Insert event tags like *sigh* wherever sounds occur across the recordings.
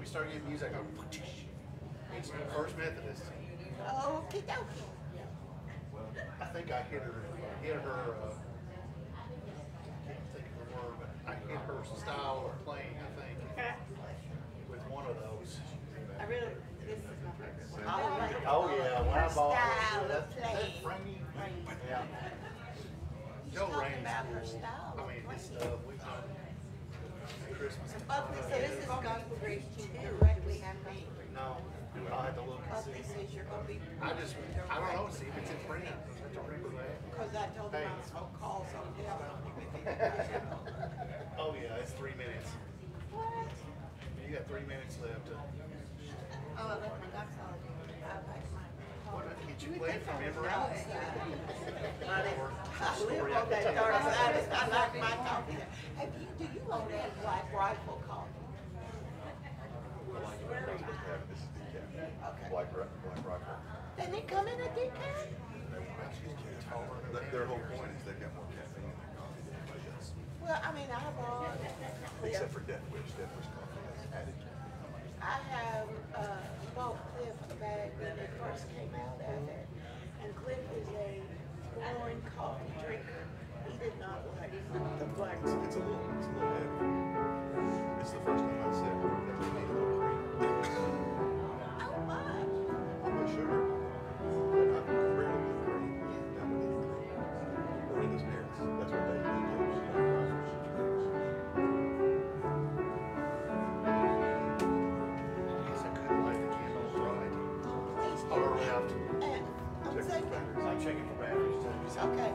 we started getting music, I go, it's First Methodist. Okey dokey. I think I hit her, hit her, uh, can't think of the word, but I hit her style of playing, I think, with one of those. I really, this is my favorite one. I like Oh, yeah, when I her style that, of that playing. Frankie. yeah. Joe talking Raines, about her cool. style I of mean, his playing. stuff, we've done Christmas. Buckley, so this is be directly me. No, I'll have to look and Buckley see. says you're gonna be. I just, I don't know, see if it's in print, I have to remember. Cause I told them I was gonna call somebody else. Oh, yeah, it's three minutes. What? You got three minutes left Oh, I left my ducks on. I. Have you, do you own that black rifle coffee? Black, black rifle. Then they come in a decaf? Their, whole point is they've got more caffeine in their coffee than anybody else. Well, I mean, I bought. Except for Death Wish. Death Wish coffee has added. I have, uh, Cliff a bag when they first came out of it. And Cliff is a foreign coffee drinker. He did not like the black. It's, it's a little, it's a little heavy. It's the first time okay.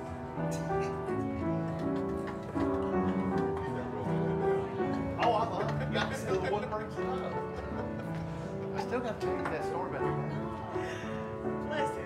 That roll it Oh, I love it. Got still the one that brings it up. I still got to tell you that story about. Bless his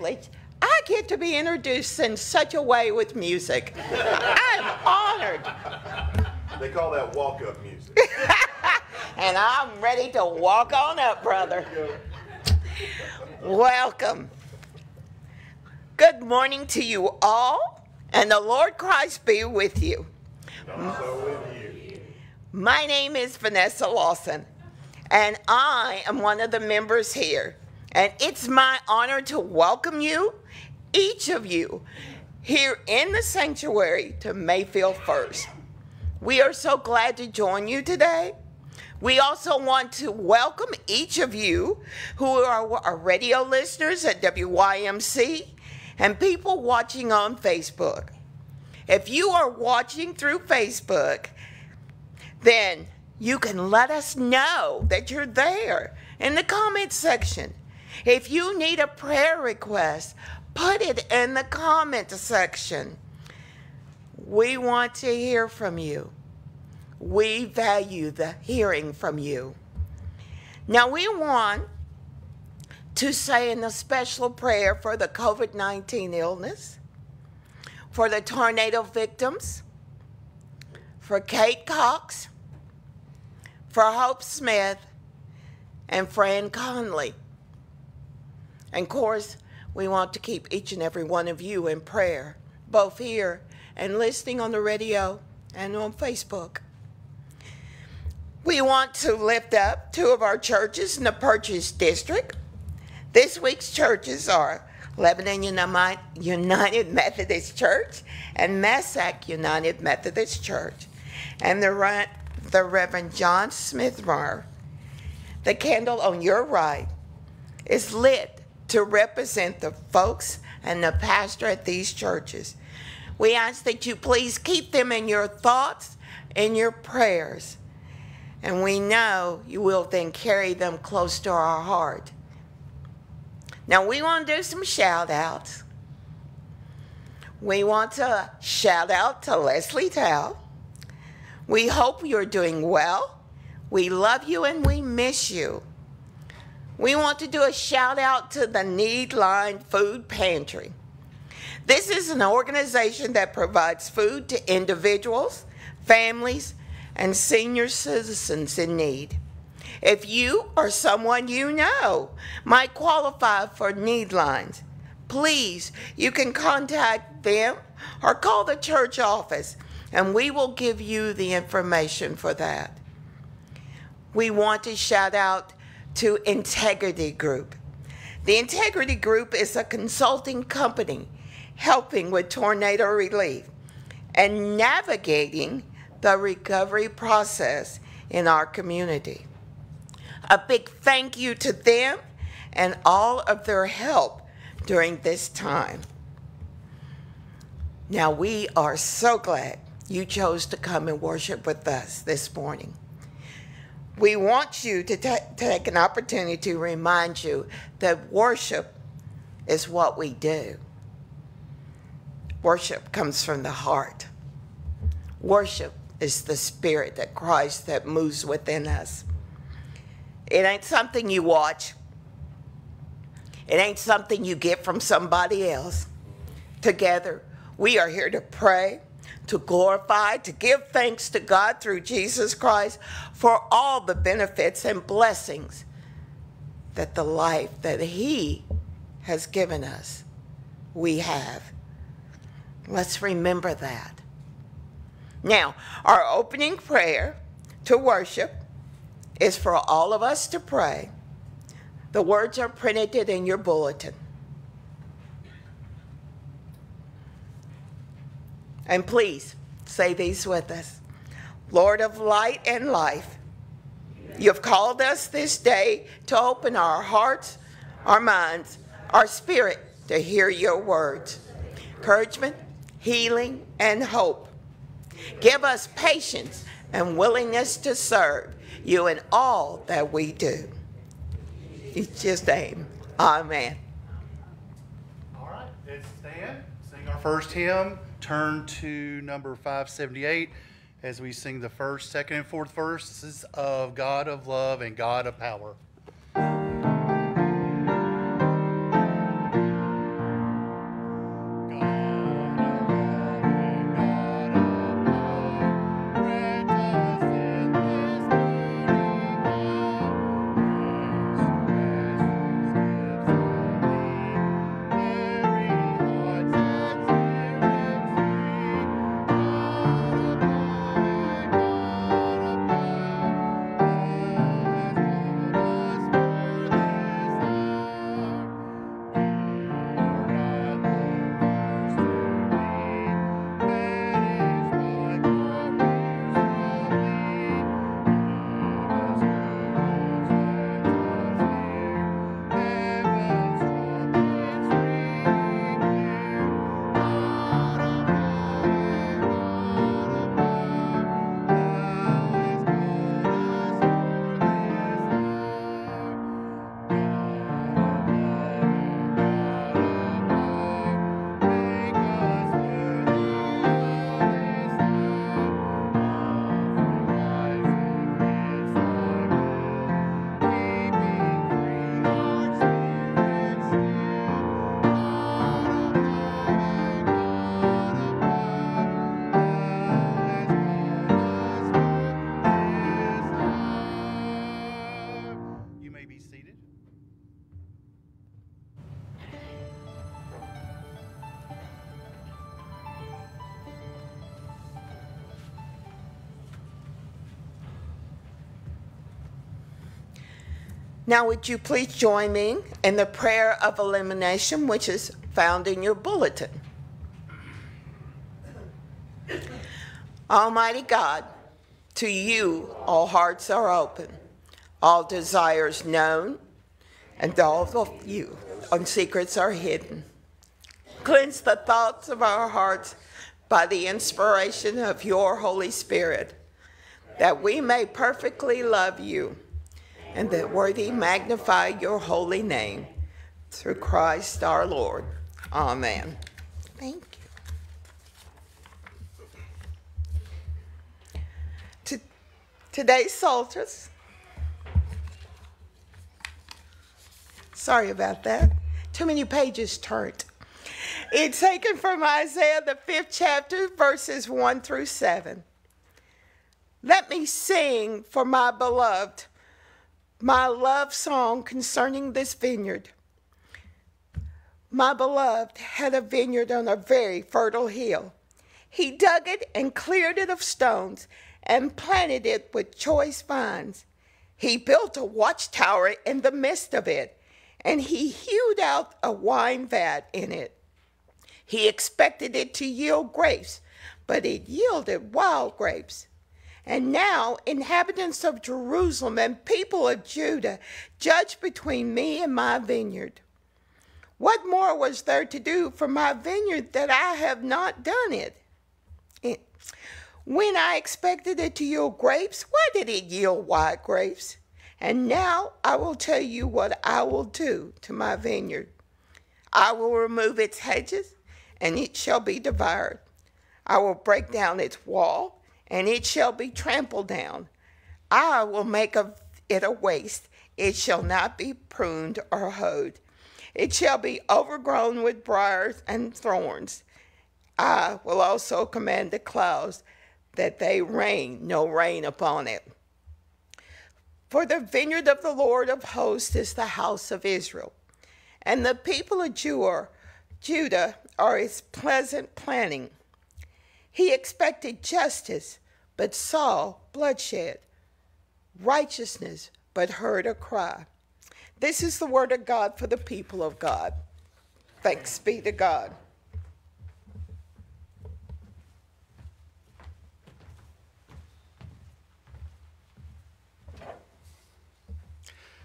I. I get to be introduced in such a way with music. *laughs* I'm honored. They call that walk-up music. *laughs* And I'm ready to walk on up, brother. Welcome. Good morning to you all, and the Lord Christ be with you. So with you. My name is Vanessa Lawson, and I am one of the members here. And it's my honor to welcome you, each of you, here in the sanctuary to Mayfield First. We are so glad to join you today. We also want to welcome each of you who are our radio listeners at WYMC and people watching on Facebook. If you are watching through Facebook, then you can let us know that you're there in the comment section. If you need a prayer request, put it in the comment section. We want to hear from you. We value the hearing from you. Now, we want to say in a special prayer for the COVID 19 illness, for the tornado victims, for Kate Cox, for Hope Smith, and Fran Conley. And of course, we want to keep each and every one of you in prayer, both here and listening on the radio and on Facebook. We want to lift up two of our churches in the Purchase District. This week's churches are Lebanon United Methodist Church and Massac United Methodist Church, and the, the Reverend John Smith. The candle on your right is lit to represent the folks and the pastor at these churches. We ask that you please keep them in your thoughts and your prayers. And we know you will then carry them close to our heart. Now, we want to do some shout outs. We want to shout out to Leslie Tao. We hope you're doing well. We love you and we miss you. We want to do a shout out to the Need Line Food Pantry. This is an organization that provides food to individuals, families, and senior citizens in need. If you or someone you know might qualify for need lines, please, you can contact them or call the church office and we will give you the information for that. We want to shout out to Integrity Group. The Integrity Group is a consulting company helping with tornado relief and navigating the recovery process in our community. A big thank you to them and all of their help during this time. Now, we are so glad you chose to come and worship with us this morning. We want you to ta- take an opportunity to remind you that worship is what we do. Worship comes from the heart. Worship is the spirit that Christ that moves within us. It ain't something you watch. It ain't something you get from somebody else. Together, we are here to pray, to glorify, to give thanks to God through Jesus Christ for all the benefits and blessings that the life that He has given us, we have. Let's remember that. Now, our opening prayer to worship is for all of us to pray. The words are printed in your bulletin. And please say these with us Lord of light and life, you've called us this day to open our hearts, our minds, our spirit to hear your words. Encouragement, healing, and hope. Give us patience and willingness to serve you in all that we do. It's just aim. Amen. All right, let's stand, sing our first hymn, turn to number 578 as we sing the first, second, and fourth verses of God of love and God of power. Now, would you please join me in the prayer of elimination, which is found in your bulletin? Almighty God, to you all hearts are open, all desires known, and all of you on secrets are hidden. Cleanse the thoughts of our hearts by the inspiration of your Holy Spirit, that we may perfectly love you and that worthy magnify your holy name through Christ our Lord. Amen. Thank you. To, today's psalters. Sorry about that. Too many pages turned. It's taken from Isaiah, the fifth chapter, verses 1 through 7. Let me sing for my beloved my love song concerning this vineyard. My beloved had a vineyard on a very fertile hill. He dug it and cleared it of stones and planted it with choice vines. He built a watchtower in the midst of it, and he hewed out a wine vat in it. He expected it to yield grapes, but it yielded wild grapes. And now, inhabitants of Jerusalem and people of Judah, judge between me and my vineyard. What more was there to do for my vineyard that I have not done it? Eh, when I expected it to yield grapes, why did it yield wild grapes? And now I will tell you what I will do to my vineyard. I will remove its hedges and it shall be devoured. I will break down its wall, and it shall be trampled down. I will make of it a waste. It shall not be pruned or hoed. It shall be overgrown with briars and thorns. I will also command the clouds that they rain no rain upon it. For the vineyard of the Lord of hosts is the house of Israel, and the people of Judah are his pleasant planning. He expected justice, but saw bloodshed, righteousness, but heard a cry. This is the word of God for the people of God. Thanks be to God.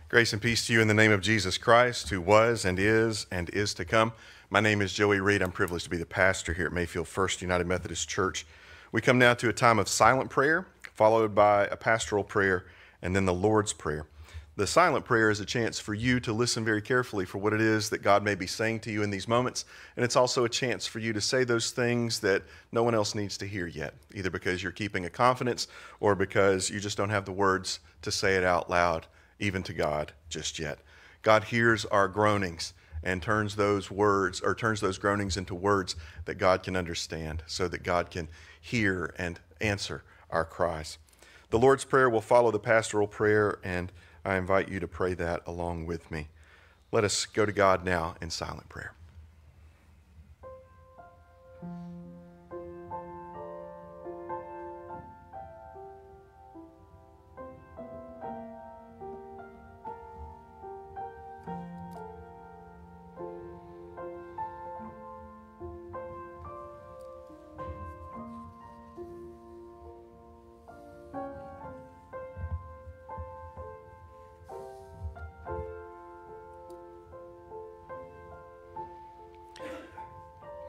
Grace and peace to you in the name of Jesus Christ, who was and is and is to come. My name is Joey Reed. I'm privileged to be the pastor here at Mayfield First United Methodist Church. We come now to a time of silent prayer, followed by a pastoral prayer, and then the Lord's Prayer. The silent prayer is a chance for you to listen very carefully for what it is that God may be saying to you in these moments. And it's also a chance for you to say those things that no one else needs to hear yet, either because you're keeping a confidence or because you just don't have the words to say it out loud, even to God, just yet. God hears our groanings and turns those words or turns those groanings into words that God can understand so that God can hear and answer our cries. The Lord's Prayer will follow the pastoral prayer, and I invite you to pray that along with me. Let us go to God now in silent prayer.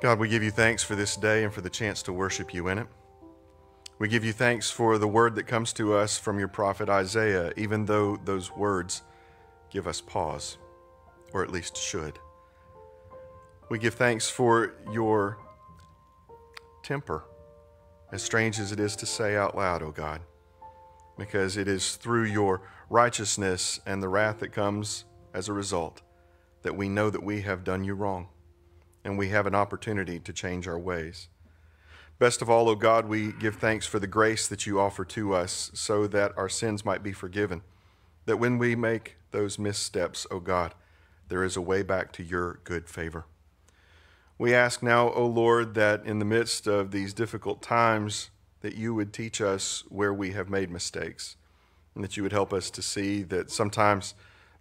God, we give you thanks for this day and for the chance to worship you in it. We give you thanks for the word that comes to us from your prophet Isaiah, even though those words give us pause, or at least should. We give thanks for your temper, as strange as it is to say out loud, O oh God, because it is through your righteousness and the wrath that comes as a result that we know that we have done you wrong and we have an opportunity to change our ways. Best of all, O oh God, we give thanks for the grace that you offer to us so that our sins might be forgiven. That when we make those missteps, O oh God, there is a way back to your good favor. We ask now, O oh Lord, that in the midst of these difficult times, that you would teach us where we have made mistakes, and that you would help us to see that sometimes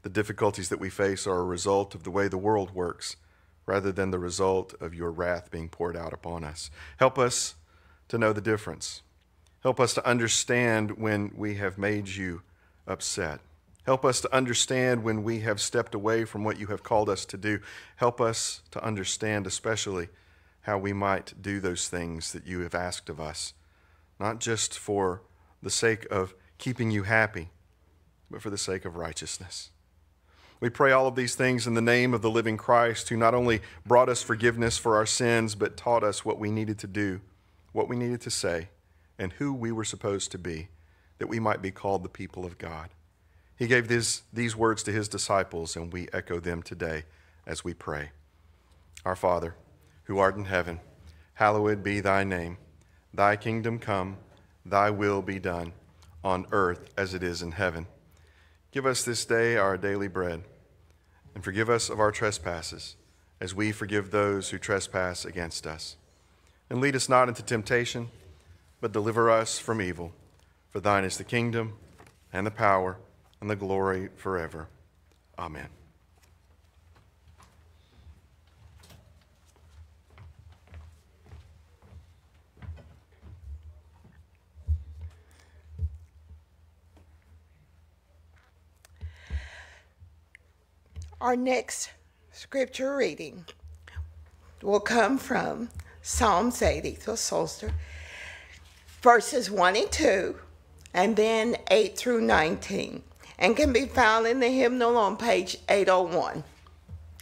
the difficulties that we face are a result of the way the world works rather than the result of your wrath being poured out upon us. Help us to know the difference. Help us to understand when we have made you upset. Help us to understand when we have stepped away from what you have called us to do. Help us to understand, especially, how we might do those things that you have asked of us, not just for the sake of keeping you happy, but for the sake of righteousness. We pray all of these things in the name of the living Christ, who not only brought us forgiveness for our sins, but taught us what we needed to do, what we needed to say, and who we were supposed to be, that we might be called the people of God. He gave this, these words to his disciples, and we echo them today as we pray. Our Father, who art in heaven, hallowed be thy name. Thy kingdom come, thy will be done, on earth as it is in heaven. Give us this day our daily bread, and forgive us of our trespasses, as we forgive those who trespass against us. And lead us not into temptation, but deliver us from evil. For thine is the kingdom, and the power, and the glory forever. Amen. Our next scripture reading will come from Psalms 80, the Psalter, verses 1 and 2, and then 8 through 19, and can be found in the hymnal on page 801.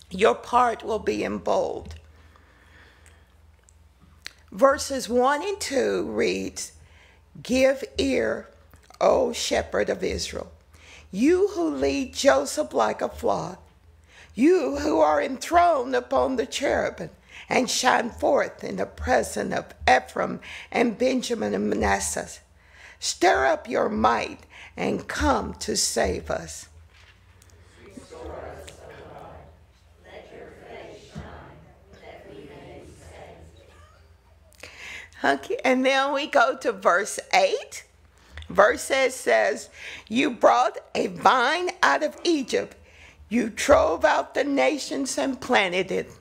Your part will be in bold. Verses 1 and 2 reads, Give ear, O shepherd of Israel, you who lead Joseph like a flock you who are enthroned upon the cherubim and shine forth in the presence of Ephraim and Benjamin and Manasseh. Stir up your might and come to save us. Okay, and then we go to verse 8. Verse 8 says, You brought a vine out of Egypt you drove out the nations and planted it.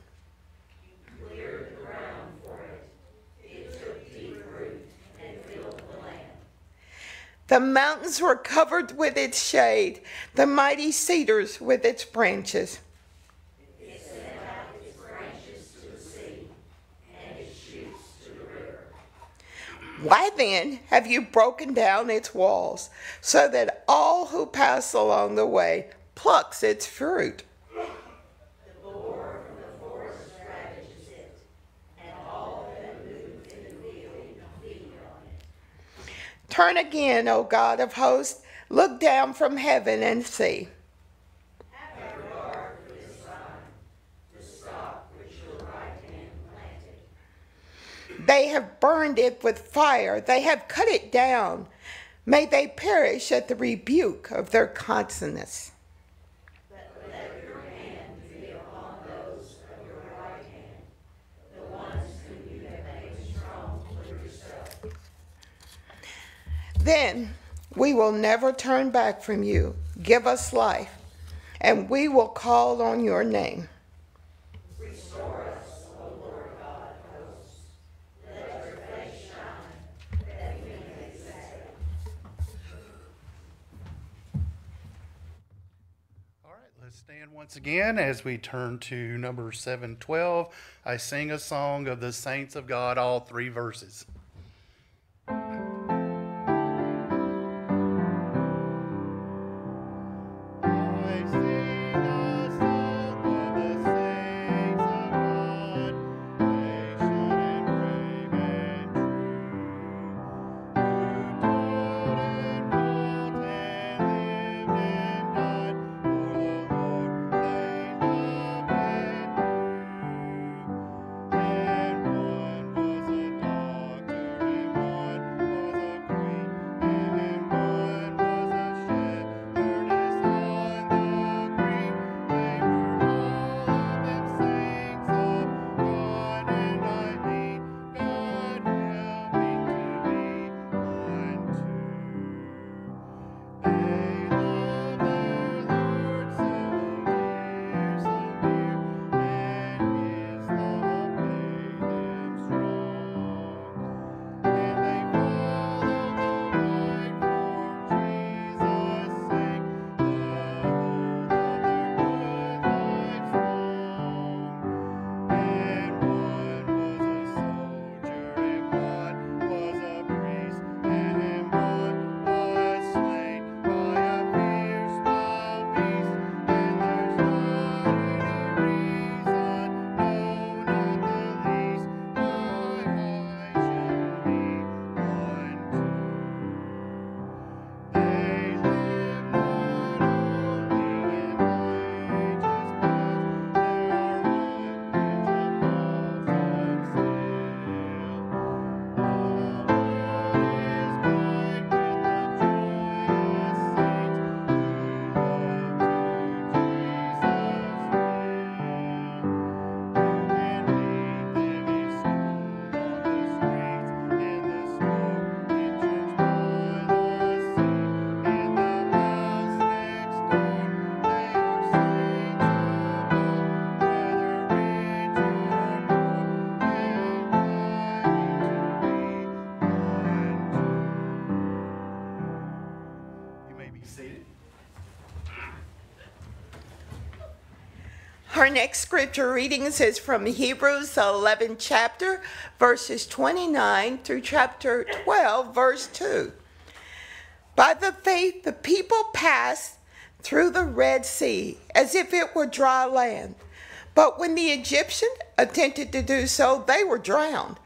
The mountains were covered with its shade, the mighty cedars with its branches. It its branches sea and its shoots to the. Why then have you broken down its walls so that all who pass along the way plucks its fruit. Turn again, O God of hosts, look down from heaven and see. They have burned it with fire. They have cut it down. May they perish at the rebuke of their consonants. Then we will never turn back from you. Give us life, and we will call on your name. Stand once again as we turn to number 712. I sing a song of the saints of God, all three verses. Our next scripture reading is from Hebrews 11 chapter, verses 29 through chapter 12, verse 2. By the faith, the people passed through the Red Sea as if it were dry land. But when the Egyptians attempted to do so, they were drowned.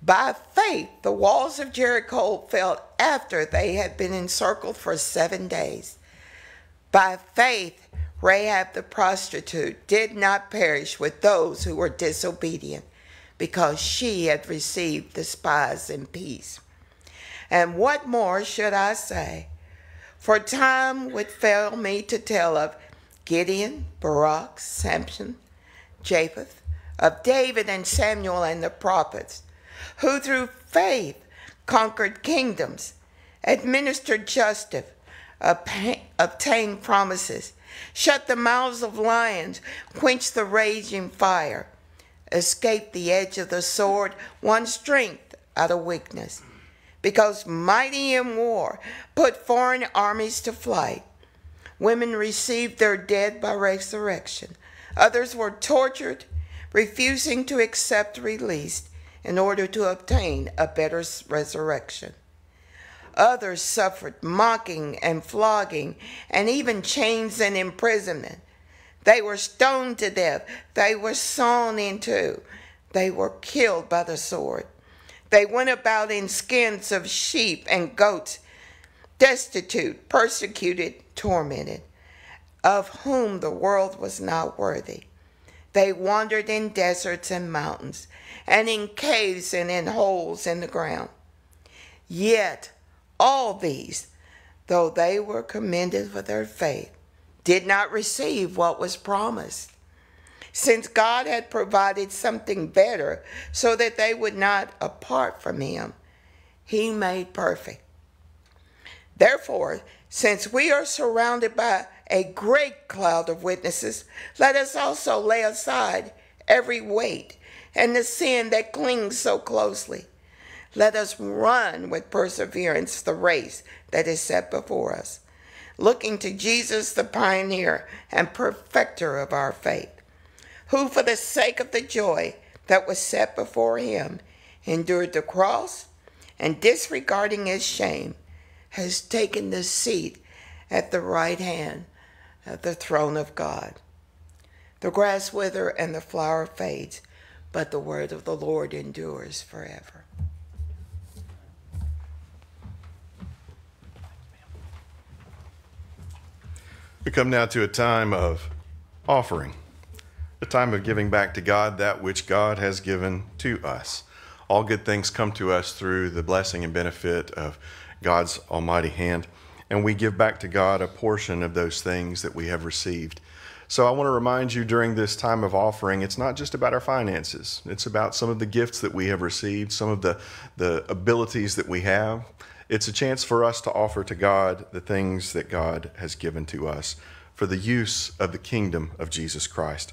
By faith, the walls of Jericho fell after they had been encircled for seven days. By faith, Rahab the prostitute did not perish with those who were disobedient, because she had received the spies in peace. And what more should I say? For time would fail me to tell of Gideon, Barak, Samson, Japheth, of David and Samuel and the prophets, who through faith conquered kingdoms, administered justice, obtained promises, shut the mouths of lions, quench the raging fire, Escape the edge of the sword, won strength out of weakness because mighty in war put foreign armies to flight. Women received their dead by resurrection. Others were tortured, refusing to accept release in order to obtain a better resurrection. Others suffered mocking and flogging, and even chains and imprisonment. They were stoned to death. They were sawn in two. They were killed by the sword. They went about in skins of sheep and goats, destitute, persecuted, tormented, of whom the world was not worthy. They wandered in deserts and mountains, and in caves and in holes in the ground. Yet all these, though they were commended for their faith, did not receive what was promised since God had provided something better so that they would not apart from him, he made perfect. Therefore, since we are surrounded by a great cloud of witnesses, let us also lay aside every weight and the sin that clings so closely. Let us run with perseverance the race that is set before us, looking to Jesus, the pioneer and perfecter of our faith who, for the sake of the joy that was set before him, endured the cross, and disregarding his shame, has taken the seat at the right hand of the throne of God. The grass withers and the flower fades, but the word of the Lord endures forever. We come now to a time of offering a time of giving back to God that which God has given to us. All good things come to us through the blessing and benefit of God's almighty hand, and we give back to God a portion of those things that we have received. So I want to remind you during this time of offering, it's not just about our finances. It's about some of the gifts that we have received, some of the, the abilities that we have. It's a chance for us to offer to God the things that God has given to us for the use of the kingdom of Jesus Christ.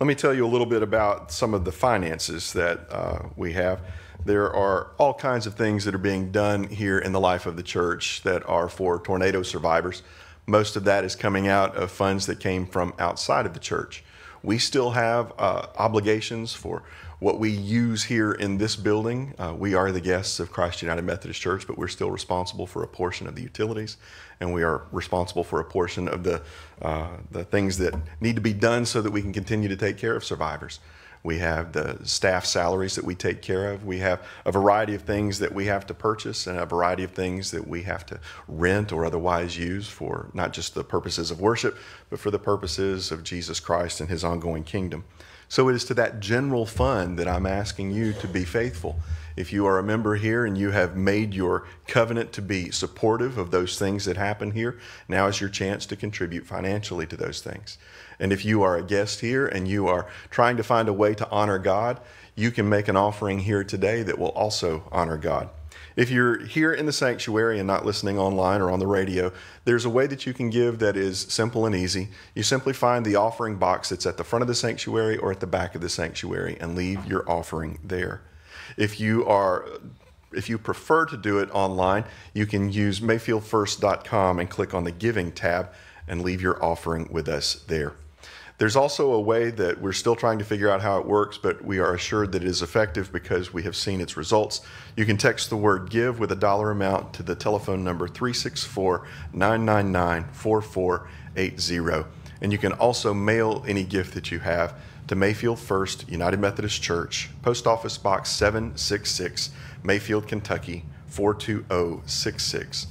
Let me tell you a little bit about some of the finances that uh, we have. There are all kinds of things that are being done here in the life of the church that are for tornado survivors. Most of that is coming out of funds that came from outside of the church. We still have uh, obligations for what we use here in this building. Uh, we are the guests of Christ United Methodist Church, but we're still responsible for a portion of the utilities, and we are responsible for a portion of the uh, the things that need to be done so that we can continue to take care of survivors. We have the staff salaries that we take care of. We have a variety of things that we have to purchase and a variety of things that we have to rent or otherwise use for not just the purposes of worship, but for the purposes of Jesus Christ and his ongoing kingdom. So it is to that general fund that I'm asking you to be faithful. If you are a member here and you have made your covenant to be supportive of those things that happen here, now is your chance to contribute financially to those things. And if you are a guest here and you are trying to find a way to honor God, you can make an offering here today that will also honor God. If you're here in the sanctuary and not listening online or on the radio, there's a way that you can give that is simple and easy. You simply find the offering box that's at the front of the sanctuary or at the back of the sanctuary and leave your offering there. If you are if you prefer to do it online, you can use mayfieldfirst.com and click on the giving tab and leave your offering with us there. There's also a way that we're still trying to figure out how it works, but we are assured that it is effective because we have seen its results. You can text the word give with a dollar amount to the telephone number 364 999 4480. And you can also mail any gift that you have to Mayfield First United Methodist Church, Post Office Box 766, Mayfield, Kentucky 42066.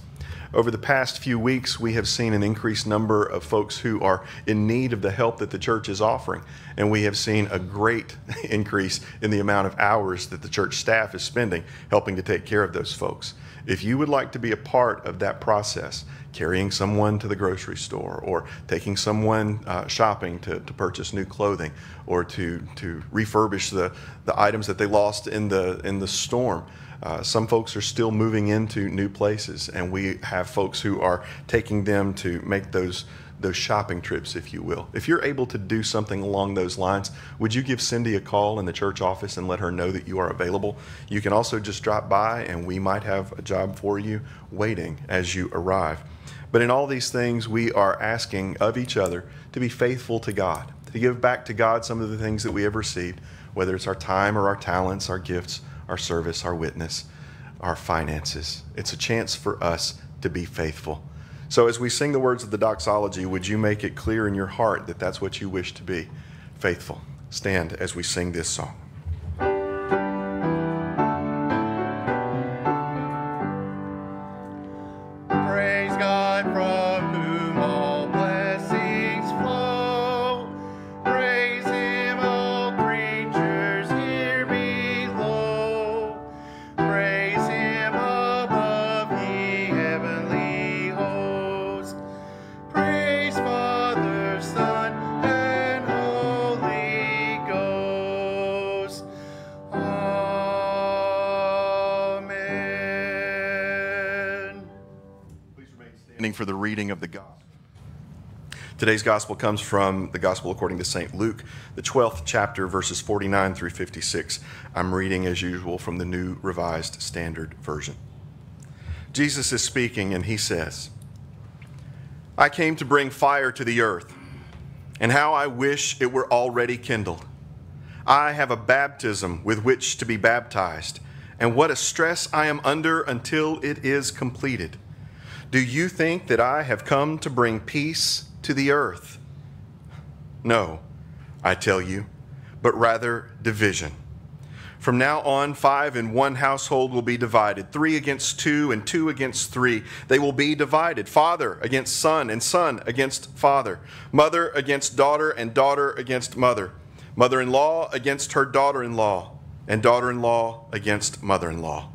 Over the past few weeks, we have seen an increased number of folks who are in need of the help that the church is offering. And we have seen a great *laughs* increase in the amount of hours that the church staff is spending helping to take care of those folks. If you would like to be a part of that process, carrying someone to the grocery store or taking someone uh, shopping to, to purchase new clothing or to, to refurbish the, the items that they lost in the, in the storm, uh, some folks are still moving into new places, and we have folks who are taking them to make those those shopping trips, if you will. If you're able to do something along those lines, would you give Cindy a call in the church office and let her know that you are available? You can also just drop by, and we might have a job for you waiting as you arrive. But in all these things, we are asking of each other to be faithful to God, to give back to God some of the things that we have received, whether it's our time or our talents, our gifts our service, our witness, our finances. It's a chance for us to be faithful. So, as we sing the words of the doxology, would you make it clear in your heart that that's what you wish to be? Faithful. Stand as we sing this song. For the reading of the gospel. Today's gospel comes from the gospel according to St. Luke, the 12th chapter, verses 49 through 56. I'm reading, as usual, from the New Revised Standard Version. Jesus is speaking, and he says, I came to bring fire to the earth, and how I wish it were already kindled. I have a baptism with which to be baptized, and what a stress I am under until it is completed. Do you think that I have come to bring peace to the earth? No, I tell you, but rather division. From now on, five in one household will be divided, three against two, and two against three. They will be divided father against son, and son against father, mother against daughter, and daughter against mother, mother in law against her daughter in law, and daughter in law against mother in law.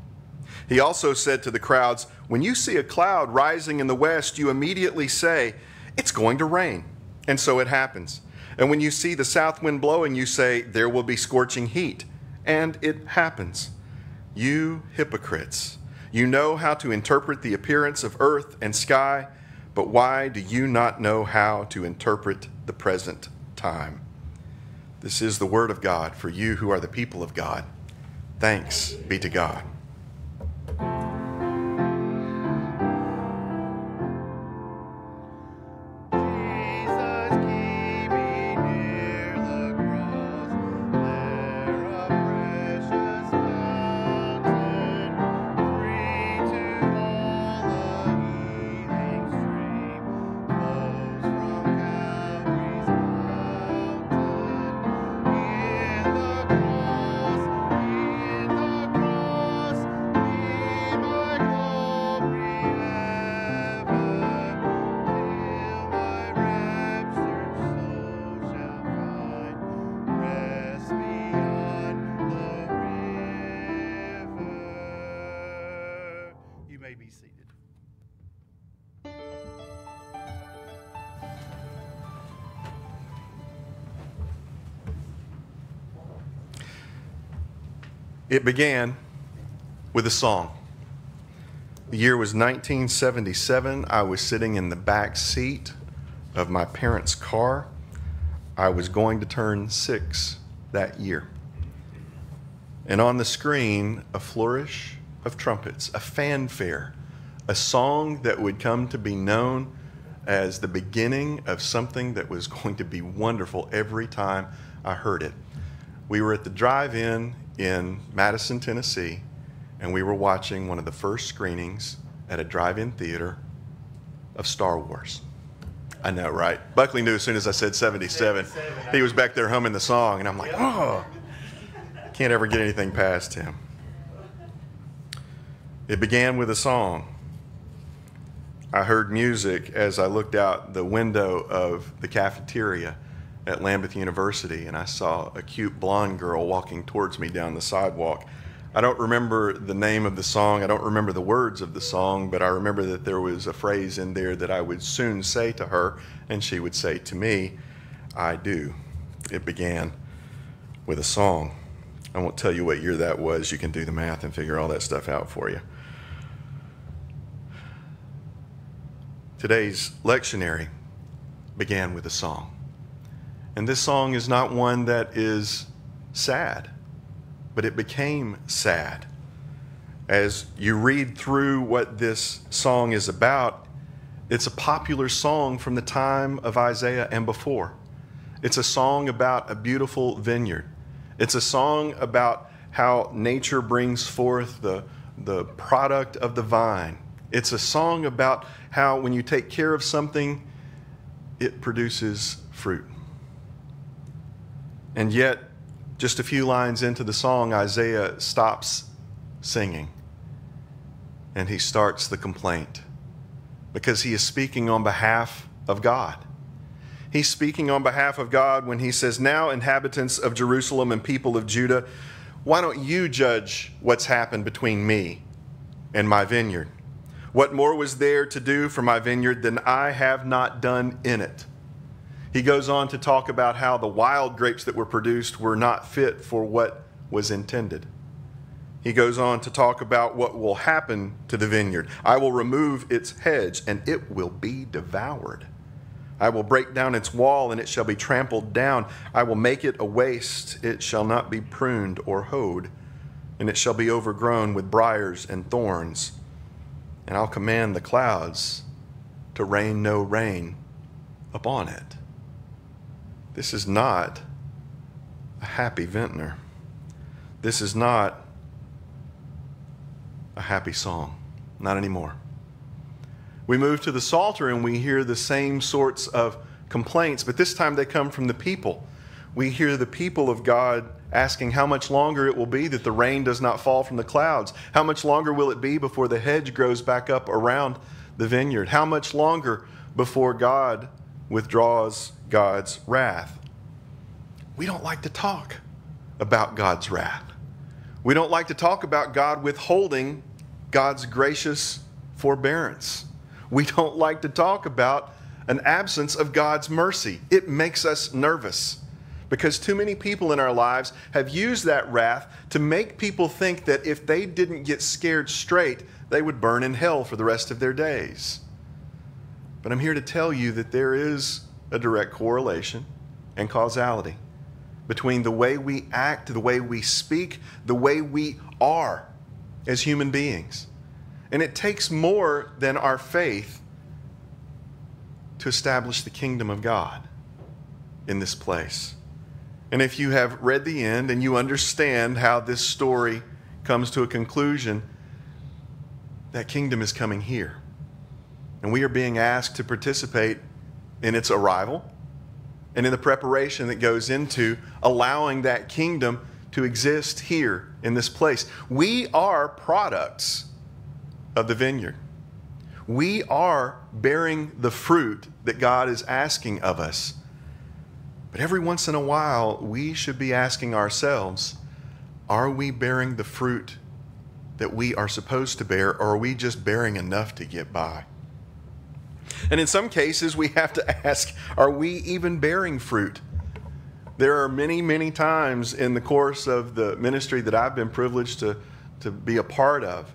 He also said to the crowds, When you see a cloud rising in the west, you immediately say, It's going to rain. And so it happens. And when you see the south wind blowing, you say, There will be scorching heat. And it happens. You hypocrites, you know how to interpret the appearance of earth and sky, but why do you not know how to interpret the present time? This is the word of God for you who are the people of God. Thanks be to God. It began with a song. The year was 1977. I was sitting in the back seat of my parents' car. I was going to turn six that year. And on the screen, a flourish of trumpets, a fanfare, a song that would come to be known as the beginning of something that was *laughs* going to be wonderful every time I heard it. We were at the drive in in Madison, Tennessee, and we were watching one of the first screenings at a drive in theater of Star Wars. I know, right? Buckley knew as soon as I said 77. He was back there humming the song, and I'm like, oh, can't ever get anything past him. It began with a song. I heard music as I looked out the window of the cafeteria at Lambuth University, and I saw a cute blonde girl walking towards me down the sidewalk. I don't remember the name of the song, I don't remember the words of the song, but I remember that there was a phrase in there that I would soon say to her, and she would say to me, I do. It began with a song. I won't tell you what year that was. You can do the math and figure all that stuff out for you. Today's lectionary began with a song. And this song is not one that is sad, but it became sad. As you read through what this song is about, it's a popular song from the time of Isaiah and before. It's a song about a beautiful vineyard. It's a song about how nature brings forth the, the product of the vine. It's a song about how when you take care of something, it produces fruit. And yet, just a few lines into the song, Isaiah stops singing and he starts the complaint because he is speaking on behalf of God. He's speaking on behalf of God when he says, Now, inhabitants of Jerusalem and people of Judah, why don't you judge what's happened between me and my vineyard? What more was there to do for my vineyard than I have not done in it? He goes on to talk about how the wild grapes that were produced were not fit for what was intended. He goes on to talk about what will happen to the vineyard. I will remove its hedge, and it will be devoured. I will break down its wall, and it shall be trampled down. I will make it a waste. It shall not be pruned or hoed, and it shall be overgrown with briers and thorns. And I'll command the clouds to rain no rain upon it. This is not a happy vintner. This is not a happy song. Not anymore. We move to the Psalter and we hear the same sorts of complaints, but this time they come from the people. We hear the people of God asking how much longer it will be that the rain does not fall from the clouds. How much longer will it be before the hedge grows back up around the vineyard? How much longer before God withdraws God's wrath. We don't like to talk about God's wrath. We don't like to talk about God withholding God's gracious forbearance. We don't like to talk about an absence of God's mercy. It makes us nervous because too many people in our lives have used that wrath to make people think that if they didn't get scared straight, they would burn in hell for the rest of their days. But I'm here to tell you that there is a direct correlation and causality between the way we act, the way we speak, the way we are as human beings. And it takes more than our faith to establish the kingdom of God in this place. And if you have read the end and you understand how this story comes to a conclusion, that kingdom is coming here. And we are being asked to participate in its arrival and in the preparation that goes into allowing that kingdom to exist here in this place. We are products of the vineyard. We are bearing the fruit that God is asking of us. But every once in a while, we should be asking ourselves are we bearing the fruit that we are supposed to bear, or are we just bearing enough to get by? And in some cases, we have to ask are we even bearing fruit? There are many, many times in the course of the ministry that I've been privileged to, to be a part of,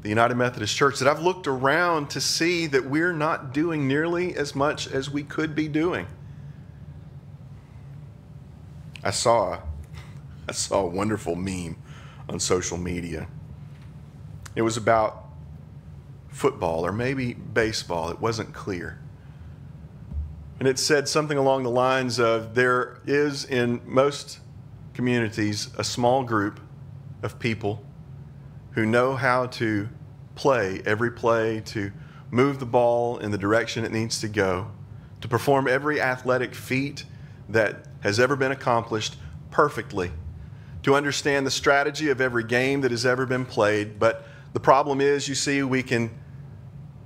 the United Methodist Church, that I've looked around to see that we're not doing nearly as much as we could be doing. I saw, I saw a wonderful meme on social media. It was about football or maybe baseball. It wasn't clear. And it said something along the lines of there is in most communities a small group of people who know how to play every play, to move the ball in the direction it needs to go, to perform every athletic feat that has ever been accomplished perfectly, to understand the strategy of every game that has ever been played. But the problem is, you see, we can,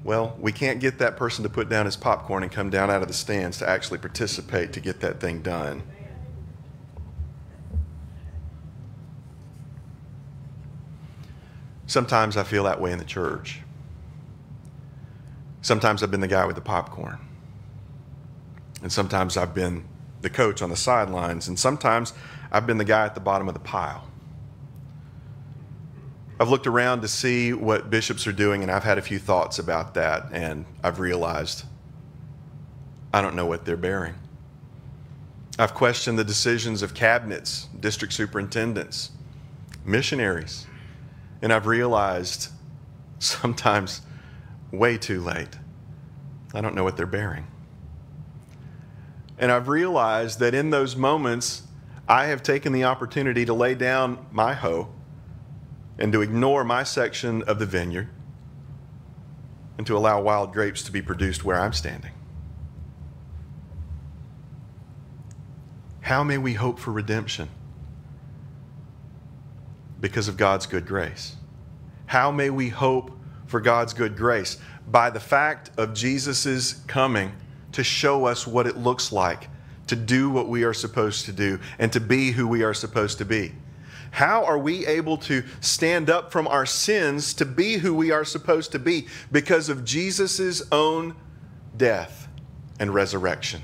well, we can't get that person to put down his popcorn and come down out of the stands to actually participate to get that thing done. Sometimes I feel that way in the church. Sometimes I've been the guy with the popcorn. And sometimes I've been the coach on the sidelines. And sometimes I've been the guy at the bottom of the pile. I've looked around to see what bishops are doing, and I've had a few thoughts about that, and I've realized I don't know what they're bearing. I've questioned the decisions of cabinets, district superintendents, missionaries, and I've realized *laughs* sometimes way too late. I don't know what they're bearing. And I've realized that in those moments, I have taken the opportunity to lay down my hoe and to ignore my section of the vineyard and to allow wild grapes to be produced where I'm standing. How may we hope for redemption? Because of God's good grace. How may we hope for God's good grace? By the fact of Jesus' coming to show us what it looks like to do what we are supposed to do and to be who we are supposed to be. How are we able to stand up from our sins to be who we are supposed to be? Because of Jesus' own death and resurrection.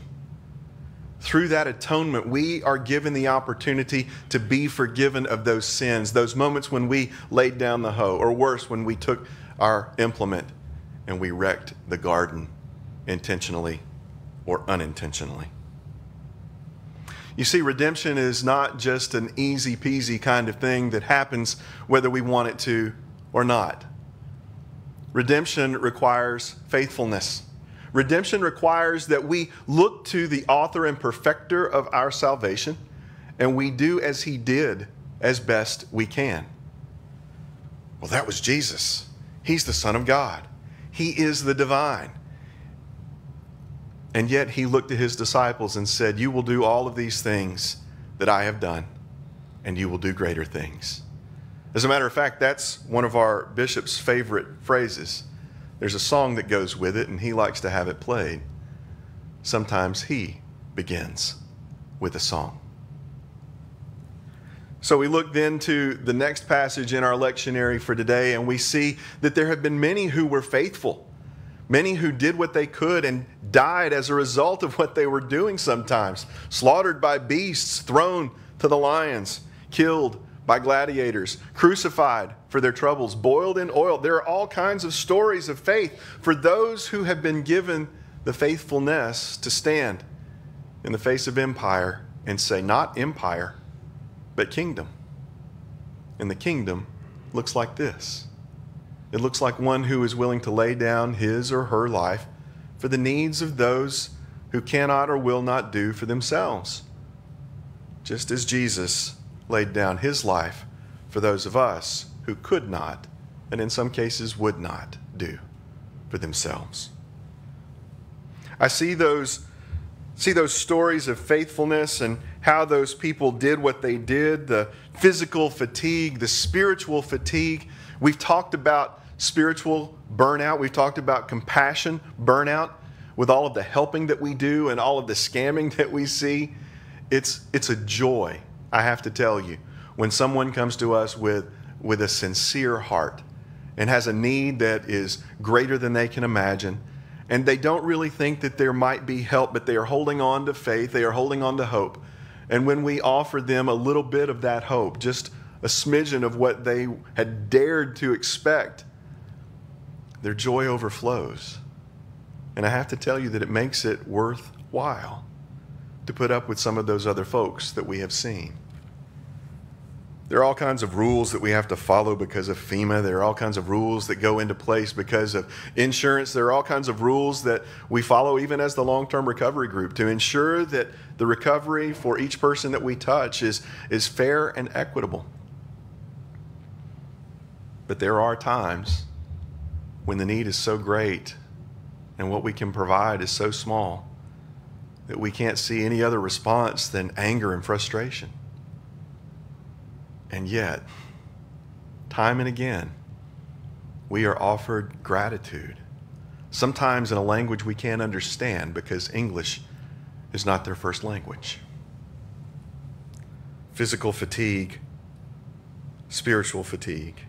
Through that atonement, we are given the opportunity to be forgiven of those sins, those moments when we laid down the hoe, or worse, when we took our implement and we wrecked the garden intentionally or unintentionally. You see, redemption is not just an easy peasy kind of thing that happens whether we want it to or not. Redemption requires faithfulness. Redemption requires that we look to the author and perfecter of our salvation and we do as he did as best we can. Well, that was Jesus. He's the Son of God, He is the divine. And yet he looked at his disciples and said, You will do all of these things that I have done, and you will do greater things. As a matter of fact, that's one of our bishop's favorite phrases. There's a song that goes with it, and he likes to have it played. Sometimes he begins with a song. So we look then to the next passage in our lectionary for today, and we see that there have been many who were faithful Many who did what they could and died as a result of what they were doing sometimes, slaughtered by beasts, thrown to the lions, killed by gladiators, crucified for their troubles, boiled in oil. There are all kinds of stories of faith for those who have been given the faithfulness to stand in the face of empire and say, not empire, but kingdom. And the kingdom looks like this. It looks like one who is willing to lay down his or her life for the needs of those who cannot or will not do for themselves. Just as Jesus laid down his life for those of us who could not, and in some cases would not, do for themselves. I see those, see those stories of faithfulness and how those people did what they did, the physical fatigue, the spiritual fatigue. We've talked about spiritual burnout. We've talked about compassion burnout with all of the helping that we do and all of the scamming that we see. It's, it's a joy, I have to tell you, when someone comes to us with, with a sincere heart and has a need that is greater than they can imagine. And they don't really think that there might be help, but they are holding on to faith, they are holding on to hope. And when we offer them a little bit of that hope, just a smidgen of what they had dared to expect, their joy overflows. And I have to tell you that it makes it worthwhile to put up with some of those other folks that we have seen. There are all kinds of rules that we have to follow because of FEMA. There are all kinds of rules that go into place because of insurance. There are all kinds of rules that we follow even as the long term recovery group to ensure that the recovery for each person that we touch is, is fair and equitable. But there are times when the need is so great and what we can provide is so small that we can't see any other response than anger and frustration. And yet, time and again, we are offered gratitude, sometimes in a language we can't understand because English is not their first language. Physical fatigue, spiritual fatigue.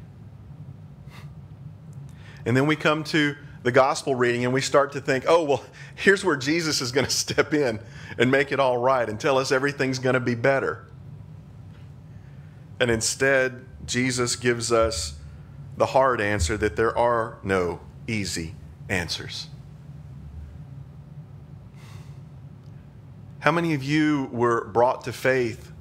And then we come to the gospel reading and we start to think, oh, well, *laughs* here's where Jesus is going *laughs* to step in and make it all right and tell us everything's going to be better. And instead, Jesus gives us the hard answer that there are no easy answers. How many of you were brought to faith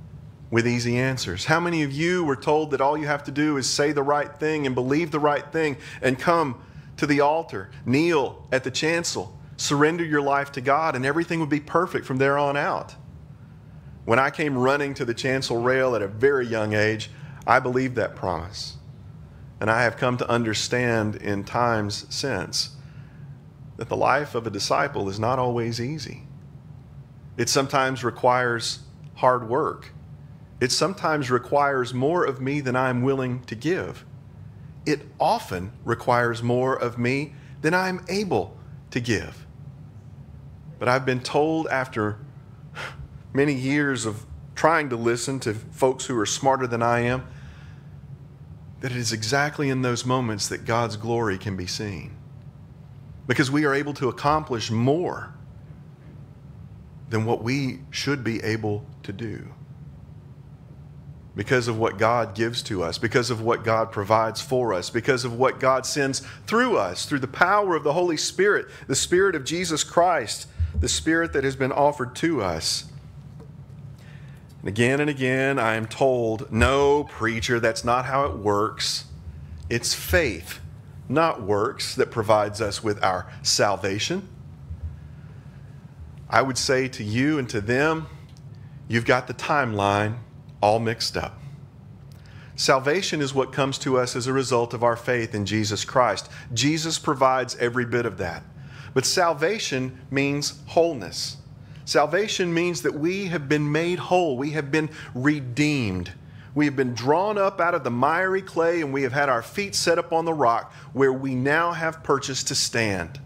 with easy answers? How many of you were told that all you have to do is say the right thing and believe the right thing and come to the altar, kneel at the chancel, surrender your life to God, and everything would be perfect from there on out? When I came running to the chancel rail at a very young age, I believed that promise. And I have come to understand in times since that the life of a disciple is not always easy. It sometimes requires hard work. It sometimes requires more of me than I'm willing to give. It often requires more of me than I'm able to give. But I've been told after many years of trying to listen to folks who are smarter than I am, that it is exactly in those moments that God's glory can be seen. Because we are able to accomplish more than what we should be able to do. Because of what God gives to us, because of what God provides for us, because of what God sends through us, through the power of the Holy Spirit, the Spirit of Jesus Christ, the Spirit that has been offered to us. And again and again, I am told, no, preacher, that's not how it works. It's faith, not works, that provides us with our salvation. I would say to you and to them, you've got the timeline all mixed up. Salvation is what comes to us as a result of our faith in Jesus Christ. Jesus provides every bit of that. But salvation means wholeness. Salvation means that we have been made whole, we have been redeemed. We have been drawn up out of the miry clay and we have had our feet set up on the rock where we now have purchased to stand.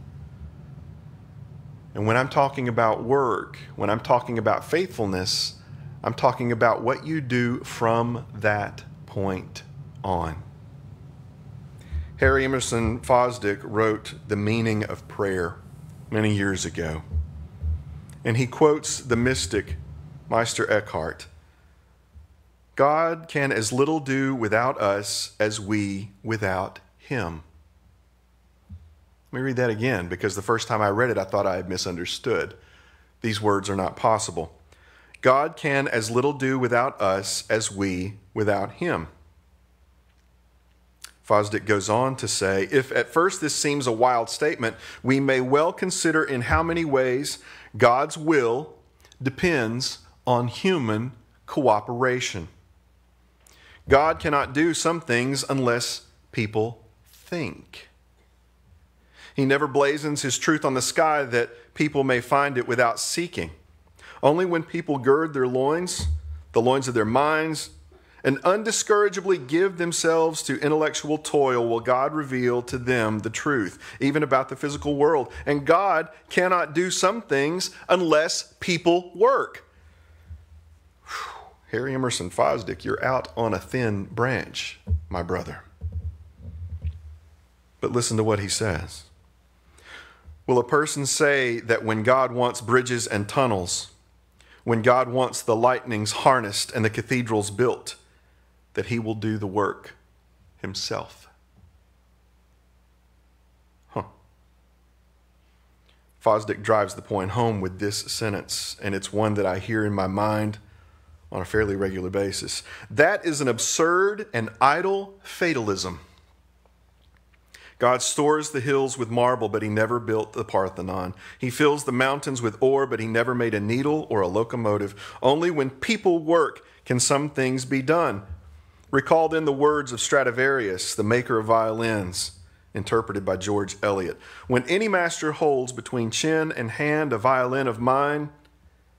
And when I'm talking about work, when I'm talking about faithfulness, I'm talking about what you do from that point on. Harry Emerson Fosdick wrote The Meaning of Prayer many years ago. And he quotes the mystic Meister Eckhart God can as little do without us as we without him. Let me read that again because the first time I read it, I thought I had misunderstood. These words are not possible. God can as little do without us as we without him. Fosdick goes on to say if at first this seems a wild statement, we may well consider in how many ways God's will depends on human cooperation. God cannot do some things unless people think. He never blazons his truth on the sky that people may find it without seeking. Only when people gird their loins, the loins of their minds, and undiscouragedly give themselves to intellectual toil will God reveal to them the truth, even about the physical world. And God cannot do some things unless people work. Whew. Harry Emerson Fosdick, you're out on a thin branch, my brother. But listen to what he says. Will a person say that when God wants bridges and tunnels, when God wants the lightnings harnessed and the cathedrals built, that he will do the work himself. Huh. Fosdick drives the point home with this sentence, and it's one that I hear in my mind on a fairly regular basis. That is an absurd and idle fatalism. God stores the hills with marble, but he never built the Parthenon. He fills the mountains with ore, but he never made a needle or a locomotive. Only when people work can some things be done. Recall then the words of Stradivarius, the maker of violins, interpreted by George Eliot. When any master holds between chin and hand a violin of mine,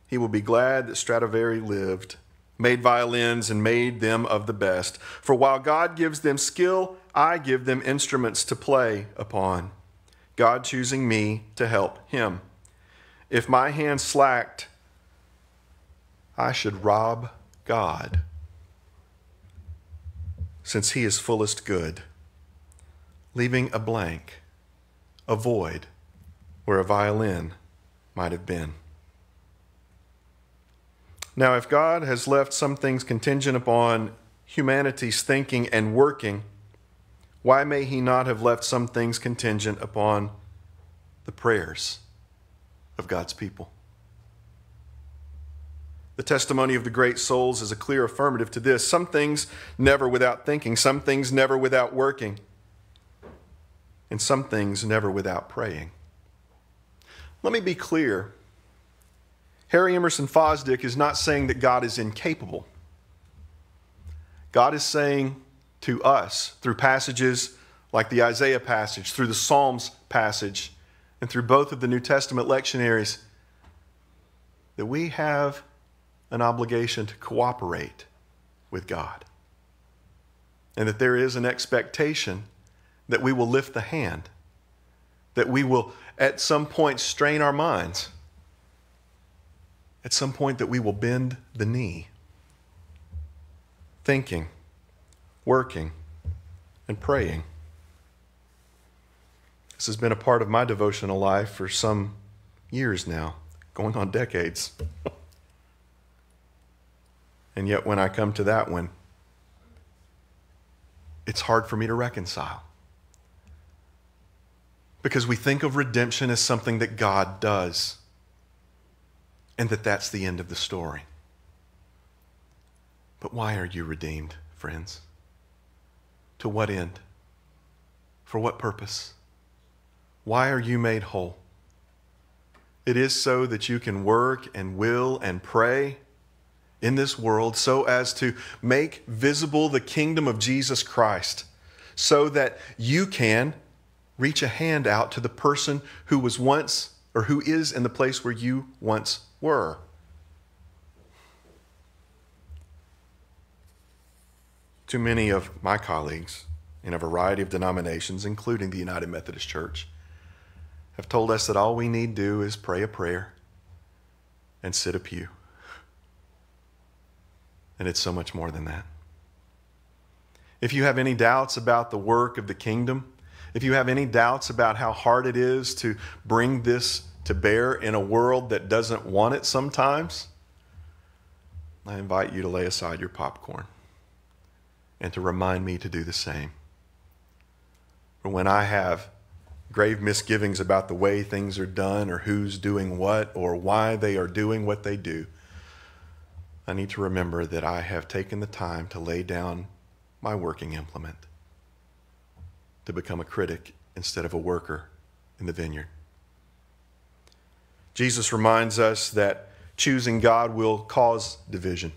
he will be glad that Stradivari lived, made violins, and made them of the best. For while God gives them skill, I give them instruments to play upon, God choosing me to help him. If my hand slacked, I should rob God, since he is fullest good, leaving a blank, a void, where a violin might have been. Now, if God has left some things contingent upon humanity's thinking and working, why may He not have left some things contingent upon the prayers of God's people? The testimony of the great souls is a clear affirmative to this. Some things never without thinking, some things never without working, and some things never without praying. Let me be clear Harry Emerson Fosdick is not saying that God is incapable. God is saying to us through passages like the Isaiah passage, through the Psalms passage, and through both of the New Testament lectionaries that we have an obligation to cooperate with God. And that there is an expectation that we will lift the hand, that we will at some point strain our minds at some point that we will bend the knee, thinking, working, and praying. This has been a part of my devotional life for some years now, going on decades. *laughs* and yet, when I come to that one, it's hard for me to reconcile. Because we think of redemption as something that God does and that that's the end of the story. But why are you redeemed, friends? To what end? For what purpose? Why are you made whole? It is so that you can work and will and pray in this world so as to make visible the kingdom of Jesus Christ, so that you can reach a hand out to the person who was once or who is in the place where you once were. Too many of my colleagues in a variety of denominations, including the United Methodist Church, have told us that all we need do is pray a prayer and sit a pew. And it's so much more than that. If you have any doubts about the work of the kingdom, if you have any doubts about how hard it is to bring this to bear in a world that doesn't want it sometimes, I invite you to lay aside your popcorn and to remind me to do the same. For when I have grave misgivings about the way things are done or who's doing what or why they are doing what they do, I need to remember that I have taken the time to lay down my working implement, to become a critic instead of a worker in the vineyard. Jesus reminds us that choosing God will cause division.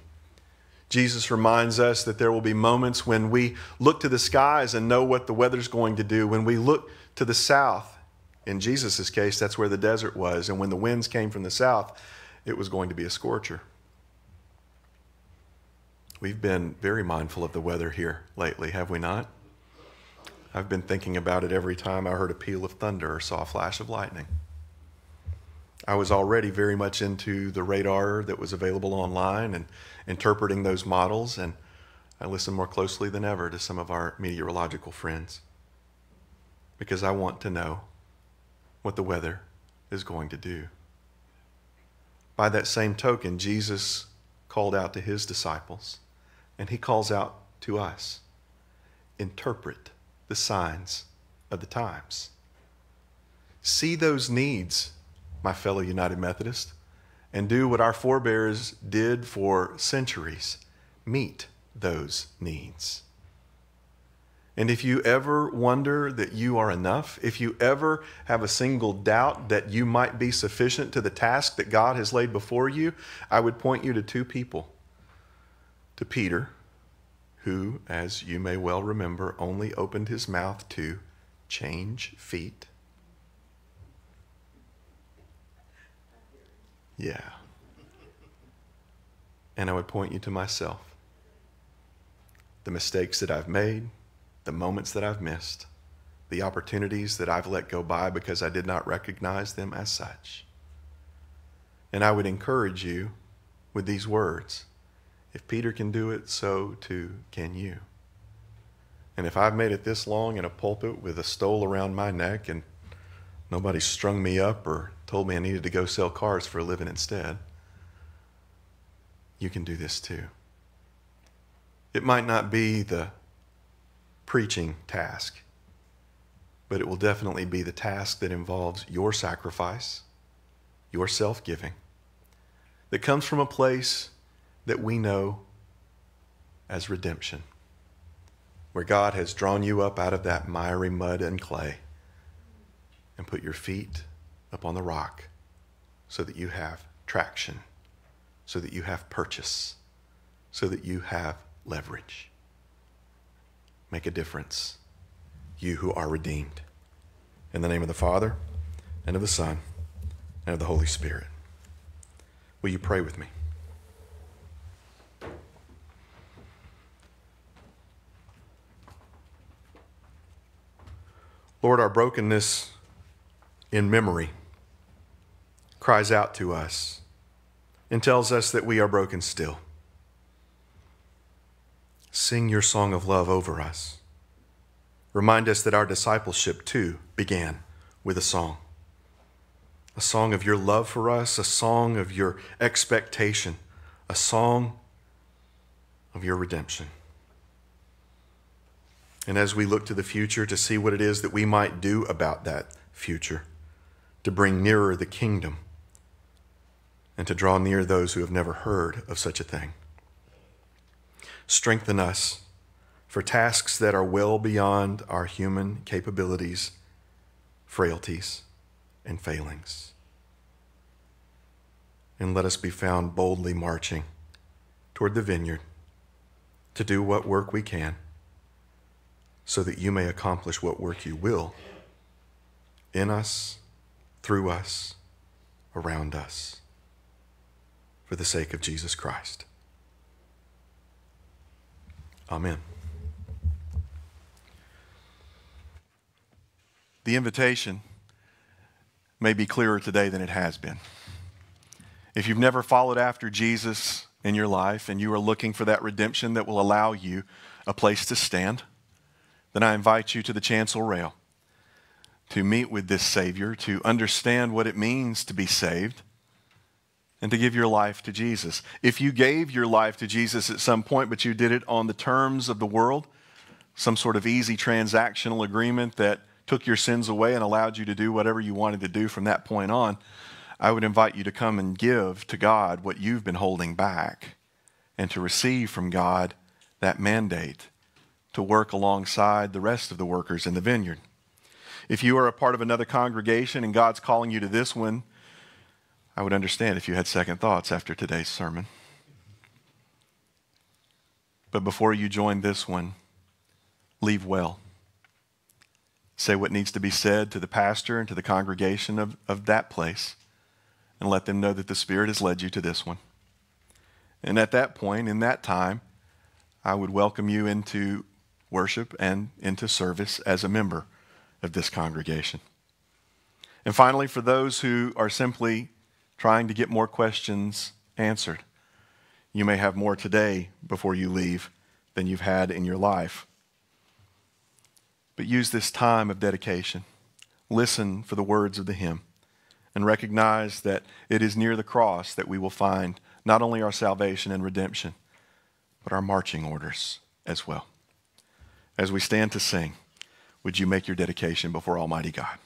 Jesus reminds us that there will be moments when we look to the skies and know what the weather's going to do. When we look to the south, in Jesus' case, that's where the desert was. And when the winds came from the south, it was going to be a scorcher. We've been very mindful of the weather here lately, have we not? I've been thinking about it every time I heard a peal of thunder or saw a flash of lightning. I was already very much into the radar that was available online and interpreting those models, and I listen more closely than ever to some of our meteorological friends because I want to know what the weather is going to do. By that same token, Jesus called out to his disciples, and he calls out to us interpret the signs of the times. See those needs my fellow United Methodist, and do what our forebears did for centuries meet those needs. And if you ever wonder that you are enough, if you ever have a single doubt that you might be sufficient to the task that God has laid before you, I would point you to two people to Peter, who, as you may well remember, only opened his mouth to change feet. Yeah. And I would point you to myself. The mistakes that I've made, the moments that I've missed, the opportunities that I've let go by because I did not recognize them as such. And I would encourage you with these words if Peter can do it, so too can you. And if I've made it this long in a pulpit with a stole around my neck and nobody strung me up or told me I needed to go sell cars for a living instead, you can do this too. It might not be the preaching task, but it will definitely be the task that involves your sacrifice, your self giving, that comes from a place that we know as redemption, where God has drawn you up out of that miry mud and clay and put your feet upon the rock so that you have traction, so that you have purchase, so that you have leverage make a difference, you who are redeemed. In the name of the Father, and of the Son, and of the Holy Spirit. Will you pray with me? Lord, our brokenness in memory cries out to us and tells us that we are broken still. Sing your song of love over us. Remind us that our discipleship too began with a song. A song of your love for us, a song of your expectation, a song of your redemption. And as we look to the future to see what it is that we might do about that future, to bring nearer the kingdom, and to draw near those who have never heard of such a thing. Strengthen us for tasks that are well beyond our human capabilities, frailties, and failings. And let us be found boldly marching toward the vineyard to do what work we can so that you may accomplish what work you will in us, through us, around us, for the sake of Jesus Christ. Amen. The invitation may be clearer today than it has been. If you've never followed after Jesus in your life and you are looking for that redemption that will allow you a place to stand, then I invite you to the chancel rail to meet with this Savior, to understand what it means to be saved and to give your life to Jesus. If you gave your life to Jesus at some point, but you did it on the terms of the world, some sort of easy transactional agreement that took your sins away and allowed you to do whatever you wanted to do from that point on, I would invite you to come and give to God what you've been holding back and to receive from God that mandate to work alongside the rest of the workers in the vineyard. If you are a part of another congregation and God's calling you to this one, I would understand if you had second thoughts after today's sermon. But before you join this one, leave well. Say what needs to be said to the pastor and to the congregation of, of that place, and let them know that the Spirit has led you to this one. And at that point, in that time, I would welcome you into worship and into service as a member of this congregation. And finally, for those who are simply trying to get more questions answered. You may have more today before you leave than you've had in your life. But use this time of dedication. Listen for the words of the hymn and recognize that it is near the cross that we will find not only our salvation and redemption, but our marching orders as well. As we stand to sing, would you make your dedication before Almighty God?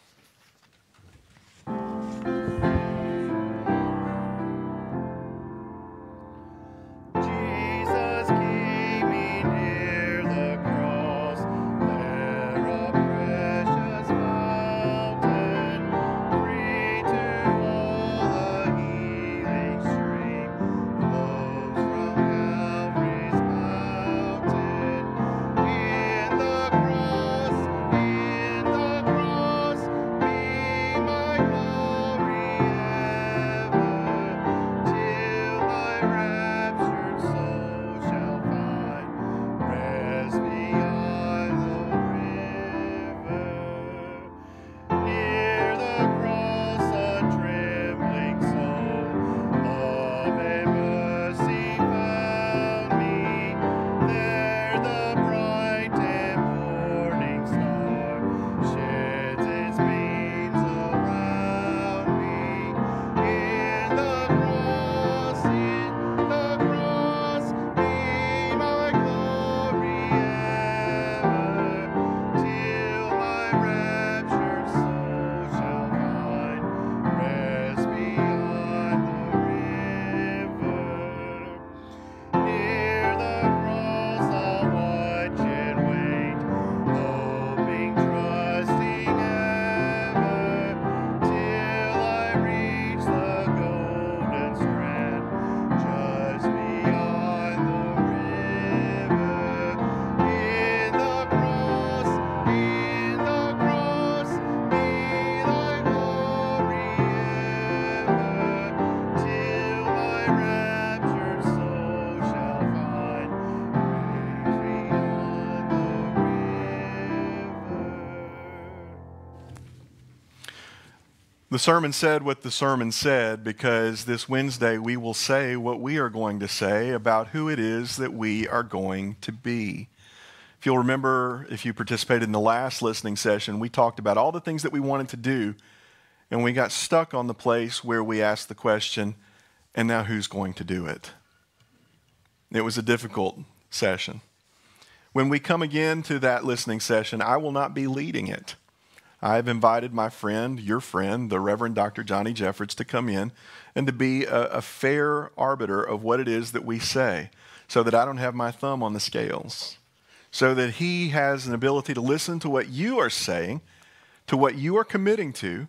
The sermon said what the sermon said because this Wednesday we will say what we are going to say about who it is that we are going to be. If you'll remember, if you participated in the last listening session, we talked about all the things that we wanted to do, and we got stuck on the place where we asked the question, and now who's going to do it? It was a difficult session. When we come again to that listening session, I will not be leading it. I've invited my friend, your friend, the Reverend Dr. Johnny Jeffords, to come in and to be a, a, fair arbiter of what it is that we say so that I don't have my thumb on the scales, so that he has an ability to listen to what you are saying, to what you are committing to,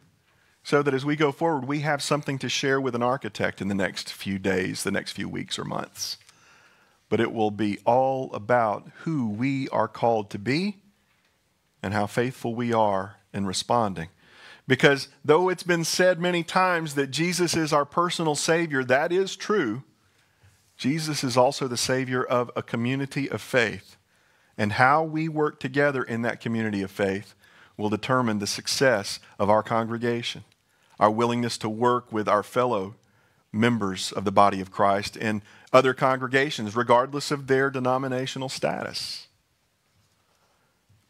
so that as we go forward, we have something to share with an architect in the next few days, the next few weeks or months. But it will be all about who we are called to be and how faithful we are in responding. Because though it's been said many times that Jesus is our personal Savior, that is true. Jesus is also the Savior of a community of faith. And how we work together in that community of faith will determine the success of our congregation, our willingness to work with our fellow members of the body of Christ in other congregations, regardless of their denominational status.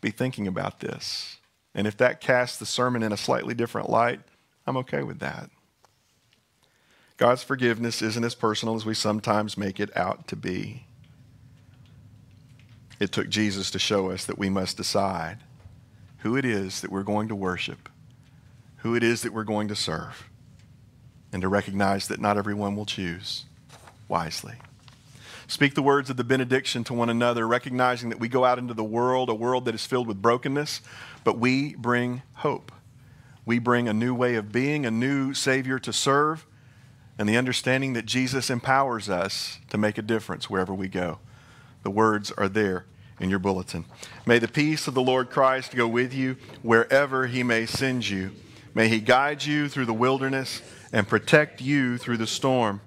Be thinking about this. And if that casts the sermon in a slightly different light, I'm okay with that. God's forgiveness isn't as personal as we sometimes make it out to be. It took Jesus to show us that we must decide who it is that we're going to worship, who it is that we're going to serve, and to recognize that not everyone will choose wisely. Speak the words of the benediction to one another, recognizing that we go out into the world, a world that is filled with brokenness, but we bring hope. We bring a new way of being, a new Savior to serve, and the understanding that Jesus empowers us to make a difference wherever we go. The words are there in your bulletin. May the peace of the Lord Christ go with you wherever he may send you. May he guide you through the wilderness and protect you through the storm.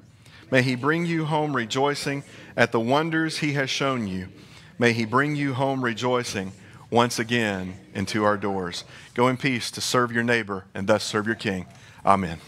May he bring you home rejoicing at the wonders he has shown you. May he bring you home rejoicing once again into our doors. Go in peace to serve your neighbor and thus serve your king. Amen.